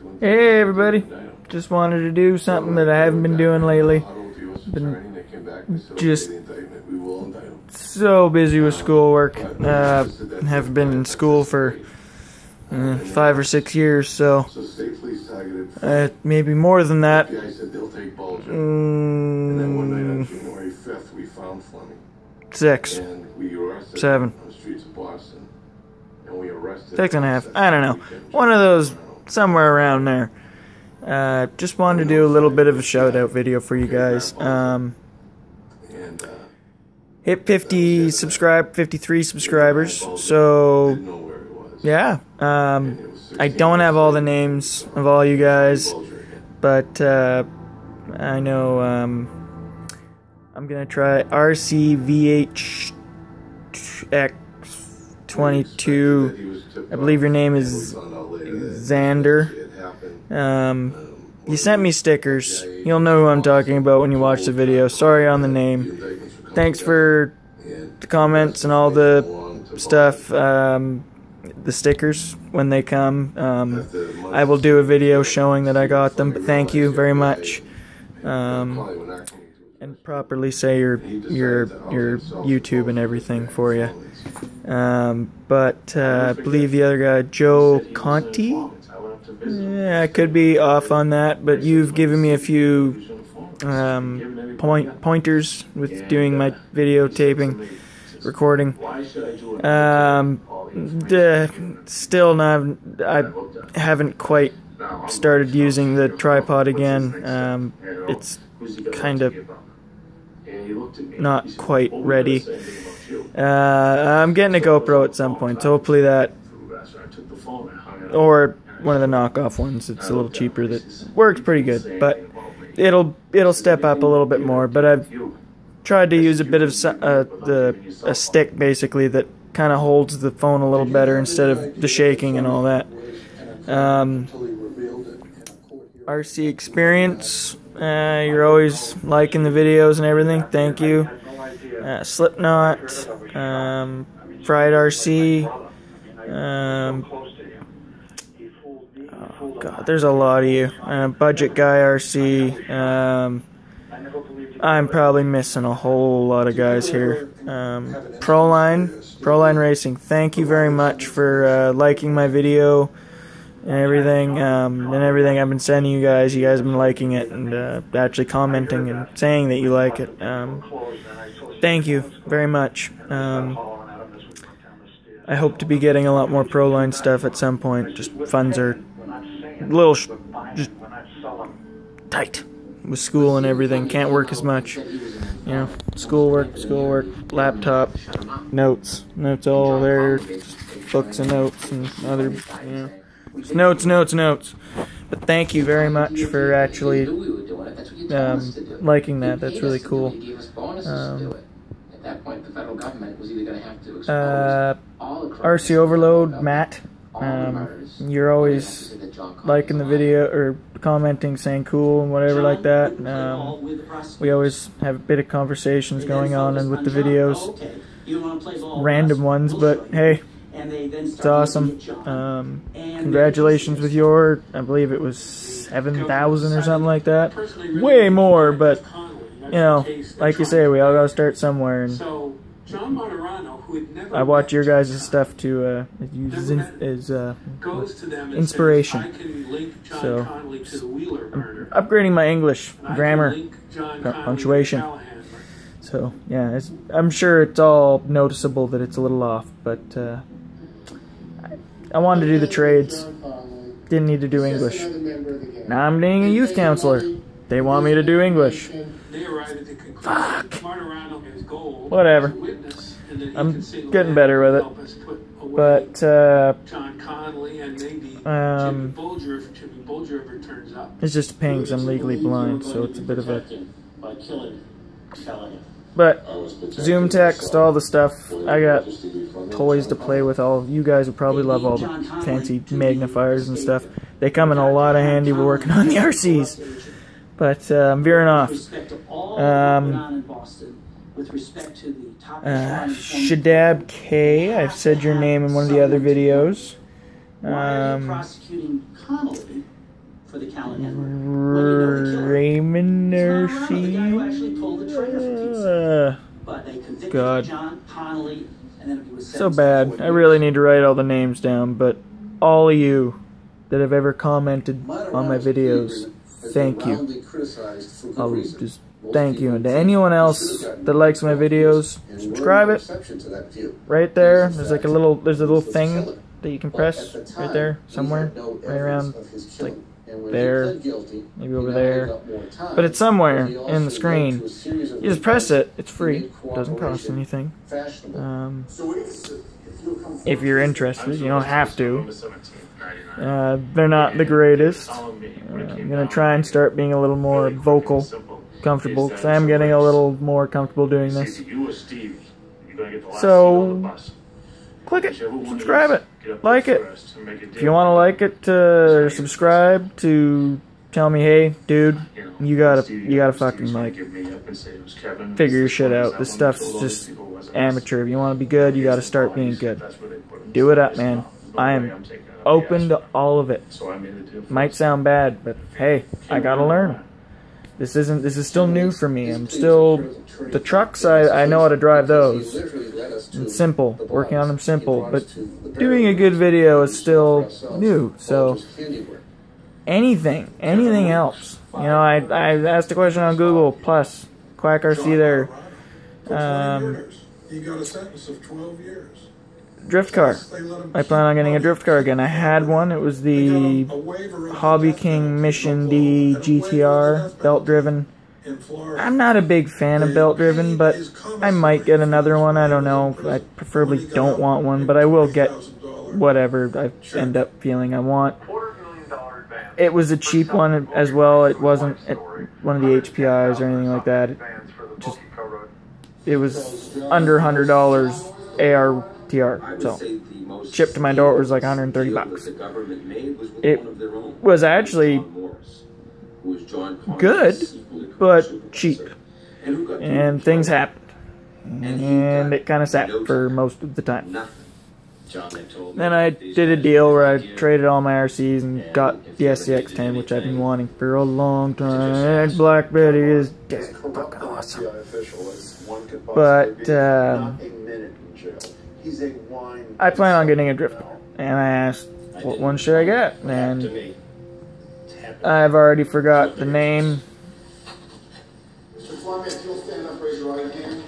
Hey everybody, just wanted to do something that I haven't been doing lately. Been just so busy with schoolwork. Uh, have been in school for uh, five or six years, so uh, maybe more than that. Mm, six, seven, six and a half. I don't know. One of those somewhere around there. Uh, just wanted to do a little bit of a shout out video for you guys. Um, hit 50 subscribe 53 subscribers so yeah um, i don't have all the names of all you guys but uh, i know um, i'm gonna try rcvhx22 i believe your name is xander um, you sent me stickers. You'll know who I'm talking about when you watch the video. Sorry on the name. Thanks for the comments and all the stuff. Um, the stickers when they come. Um, I will do a video showing that I got them. But thank you very much. Um, and properly say your your your YouTube and everything for you. Um, but uh, I believe the other guy, Joe Conti. Yeah, I could be off on that, but you've given me a few um, point pointers with doing my videotaping, recording. Um, still not. I haven't quite started using the tripod again. Um, it's kind of not quite ready. Uh, I'm getting a GoPro at some point, so hopefully that, or one of the knockoff ones. It's a little cheaper. That works pretty good, but it'll it'll step up a little bit more. But I've tried to use a bit of uh, the a stick basically that kind of holds the phone a little better instead of the shaking and all that. Um, RC experience. Uh, you're always liking the videos and everything. Thank you. Uh, Slipknot, um, Fried RC, um, God, there's a lot of you. Uh, Budget Guy RC. Um, I'm probably missing a whole lot of guys here. Um, Proline, Proline Racing. Thank you very much for uh, liking my video and everything, um, and everything I've been sending you guys. You guys have been liking it and uh, actually commenting and saying that you like it. Um, thank you very much. Um, I hope to be getting a lot more Proline stuff at some point. Just funds are a little just tight with school and everything. Can't work as much. You know, schoolwork, schoolwork, laptop, notes, notes all there, books and notes and other, you know, just notes, notes, notes. But thank you very much for actually um, liking that. That's really cool. Um, uh, RC Overload, Matt. Um, you're always liking the video or commenting, saying cool and whatever like that. Um, we always have a bit of conversations going on and with the videos, random ones, but hey, it's awesome. Um, congratulations with your, I believe it was 7,000 or something like that. Way more, but you know, like you say, we all gotta start somewhere. And I watch your guys' stuff to uh, use as uh, inspiration. So, I'm upgrading my English grammar, punctuation. So, yeah, I'm sure it's all noticeable that it's a little off, but uh, I, wanted to do the trades. Didn't need to do English. Now I'm being a youth counselor. They want me to do English. Fuck. Whatever. I'm getting better with it. But, uh, um, it's just a pain because I'm legally blind, so it's a bit of a. But, Zoom text, all the stuff. I got toys to play with. All you guys would probably love all the fancy magnifiers and stuff. They come in a lot of handy. We're working on the RCs. But uh, I'm veering off. Um, uh, Shadab K. I've said your name in one of the other videos. Um, for the Callahan Raymond Nercy. God. So bad. I really need to write all the names down, but all of you that have ever commented on my videos, thank you. I'll just thank you. And to anyone else that likes my videos, subscribe it. Right there, there's like a little, there's a little thing that you can press right there, somewhere, right around, like there, maybe over there. But it's somewhere in the screen. You just press it. It's free. It doesn't cost anything. Um, if you're interested, you don't have to. Uh, they're not the greatest. Uh, I'm going to try and start being a little more vocal, comfortable, because I am getting a little more comfortable doing this. So, click it, subscribe it, like it. If you want to like it, uh, subscribe to tell me, hey, dude, you gotta, you gotta fucking like figure your shit out. This stuff's just amateur. If you want to be good, you gotta start being good. Do it up, man. I am open to all of it. Might sound bad, but hey, I gotta learn. This isn't. This is still new for me. I'm still the trucks. I I know how to drive those. It's simple. Working on them simple, but doing a good video is still new. So anything, anything else. You know, I I asked a question on Google Plus. Quack RC there. Um, he got a sentence of 12 years. Drift car. I plan on getting a drift car again. I had one. It was the Hobby King Mission D GTR belt driven. I'm not a big fan of belt driven, but I might get another one. I don't know. I preferably don't want one, but I will get whatever I end up feeling I want. It was a cheap one as well. It wasn't one of the HPIs or anything like that. It just it was under hundred dollars ARTR. So shipped to my door it was like 130 bucks. It was actually good, but cheap, and things happened, and it kind of sat for most of the time. Then I did a deal where I traded all my RCs and got the SCX-10, which I've been wanting for a long time. And Black Betty is dead. Fucking awesome. But, um, I plan on getting a drift car. And I asked, what one should I get? And I've already forgot the name.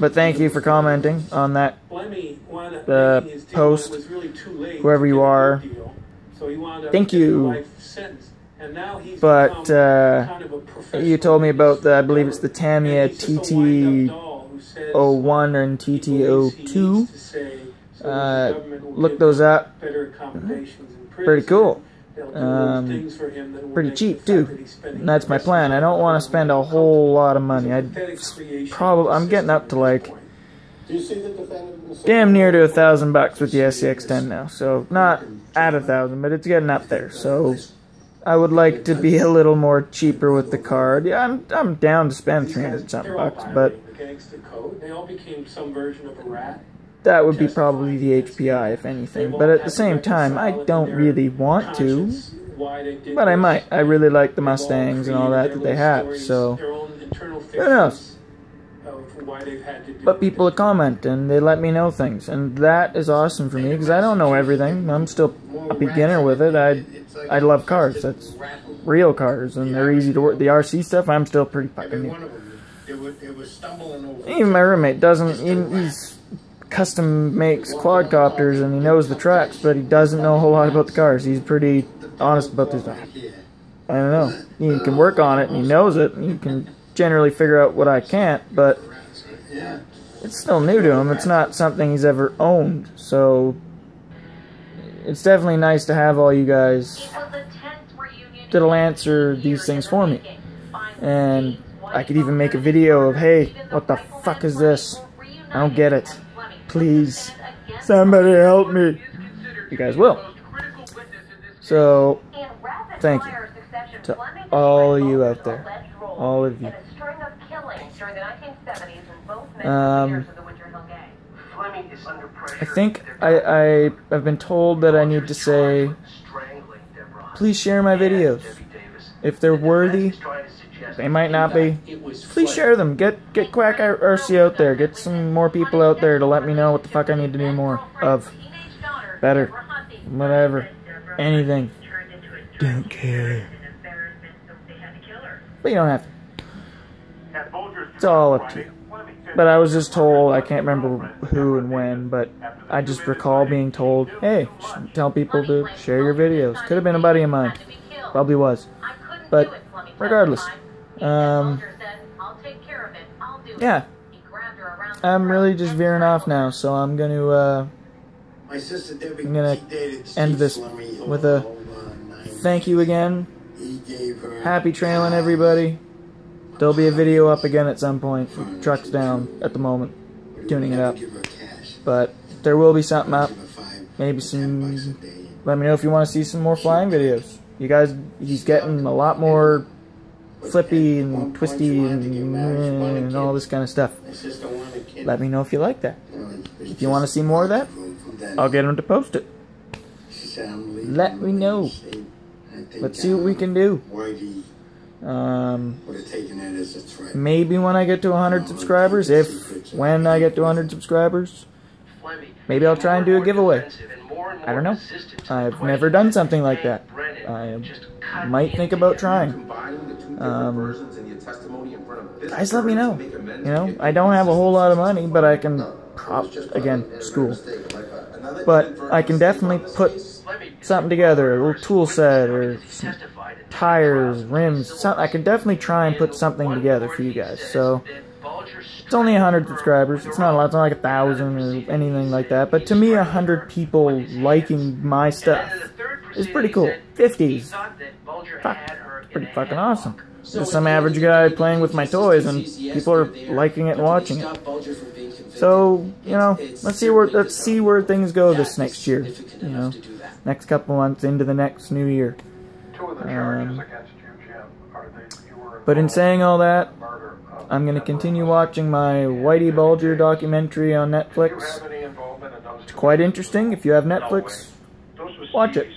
But thank you for commenting on that the post, whoever you are. Thank you. But uh, you told me about the, I believe it's the Tamiya TT01 and TT02. Uh, look those up. Pretty cool. Um, pretty cheap too. And that's my plan. I don't want to spend a whole lot of money. I probably I'm getting up to like damn near to a thousand bucks with the SCX10 now. So not at a thousand, but it's getting up there. So I would like to be a little more cheaper with the card. Yeah, I'm I'm down to spend three hundred something bucks, but that would be probably the HPI if anything. But at the same time, I don't really want to. But I might. I really like the Mustangs and all that that they have. So who knows? But people comment and they let me know things, and that is awesome for me because I don't know everything. I'm still a beginner with it. I I love cars. That's real cars, and they're easy to work. The RC stuff, I'm still pretty fucking new. Even my roommate doesn't. he's custom makes quadcopters and he knows the tracks, but he doesn't know a whole lot about the cars. He's pretty honest about this. I don't know. He can work on it and he knows it. And he can generally figure out what I can't, but it's still new to him. It's not something he's ever owned, so it's definitely nice to have all you guys that'll answer these things for me. And I could even make a video of, hey, what the fuck is this? I don't get it. Please, somebody help me. You guys will. So, thank you to all of you out there. All of you. Um, I think I, I have been told that I need to say, please share my videos. If they're worthy, they might not be. Please share them. Get get Quack RC out there. Get some more people out there to let me know what the fuck I need to do more of. Better. Whatever. Anything. Don't care. But you don't have to. It's all up to you. But I was just told, I can't remember who and when, but I just recall being told, hey, tell people to share your videos. Could have been a buddy of mine. Probably was. But regardless, um, yeah. I'm really just veering off now, so I'm going to, uh, I'm going to end this with a thank you again. Happy trailing, everybody. There'll be a video up again at some point. Truck's down at the moment, tuning it up. But there will be something up. Maybe some. Let me know if you want to see some more flying videos. You guys, he's getting a lot more flippy and twisty and, and all this kind of stuff. Let me know if you like that. If you want to see more of that, I'll get him to post it. Let me know. Let's see what we can do. Um, maybe when I get to 100 subscribers, if when I get to 100 subscribers, maybe I'll try and do a giveaway. I don't know. I've never done something like that. I might think about trying. Um, guys, let me know. You know, I don't have a whole lot of money, but I can, prop, again, school. But I can definitely put something together, a little tool set or tires, rims. Some, I can definitely try and put something together for you guys. So it's only 100 subscribers. It's not a lot. It's not like a thousand or anything like that. But to me, 100 people liking my stuff is pretty cool. 50s. Fuck. Pretty fucking awesome. Just some average guy playing with my toys and people are liking it and watching it. So, you know, let's see where let's see where things go this next year. You know, next couple months into the next new year. Um, but in saying all that, I'm going to continue watching my Whitey Bulger documentary on Netflix. It's quite interesting. If you have Netflix, watch it.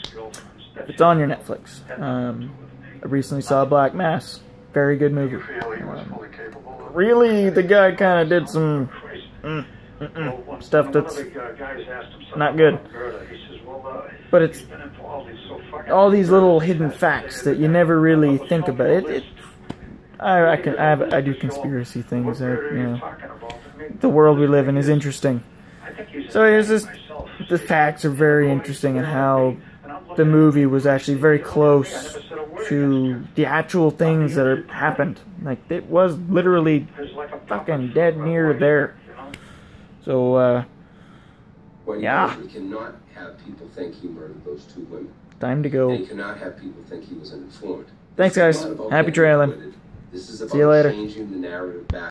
It's on your Netflix. Um, I recently saw Black Mass. Very good movie. Um, really, the guy kind of did some mm, mm -mm, stuff that's not good. But it's all these little hidden facts that you never really think about. It, it I, I can I, have, I do conspiracy things. That, you know, the world we live in is interesting. So it's just the facts are very interesting and how the movie was actually very close to the actual things that are, happened. Like it was literally fucking dead near there. So uh, yeah. We cannot have people think he murdered those two women. Time to go. And cannot have people think he was an informant. Thanks, guys. Happy trailing. This is about See you later.